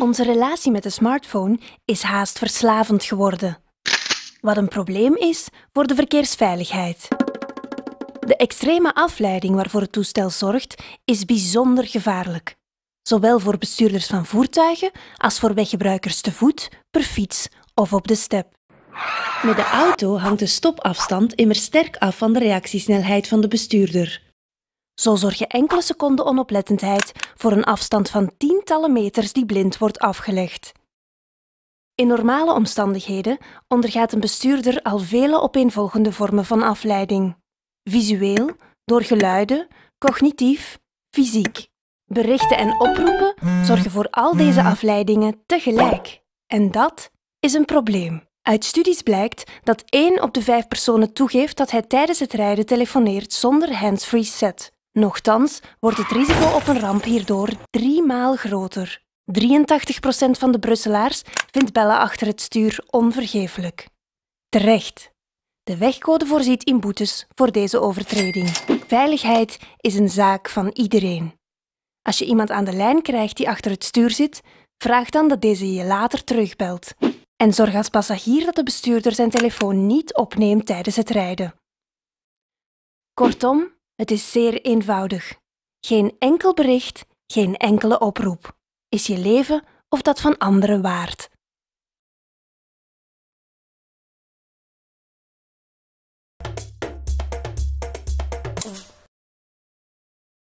Onze relatie met de smartphone is haast verslavend geworden. Wat een probleem is voor de verkeersveiligheid. De extreme afleiding waarvoor het toestel zorgt is bijzonder gevaarlijk. Zowel voor bestuurders van voertuigen als voor weggebruikers te voet, per fiets of op de step. Met de auto hangt de stopafstand immers sterk af van de reactiesnelheid van de bestuurder. Zo zorg je enkele seconden onoplettendheid voor een afstand van tientallen meters die blind wordt afgelegd. In normale omstandigheden ondergaat een bestuurder al vele opeenvolgende vormen van afleiding. Visueel, door geluiden, cognitief, fysiek. Berichten en oproepen zorgen voor al deze afleidingen tegelijk. En dat is een probleem. Uit studies blijkt dat 1 op de 5 personen toegeeft dat hij tijdens het rijden telefoneert zonder handsfree set. Nochtans wordt het risico op een ramp hierdoor drie maal groter. 83% van de Brusselaars vindt bellen achter het stuur onvergeeflijk. Terecht. De wegcode voorziet in boetes voor deze overtreding. Veiligheid is een zaak van iedereen. Als je iemand aan de lijn krijgt die achter het stuur zit, vraag dan dat deze je later terugbelt. En zorg als passagier dat de bestuurder zijn telefoon niet opneemt tijdens het rijden. Kortom, het is zeer eenvoudig. Geen enkel bericht, geen enkele oproep. Is je leven of dat van anderen waard?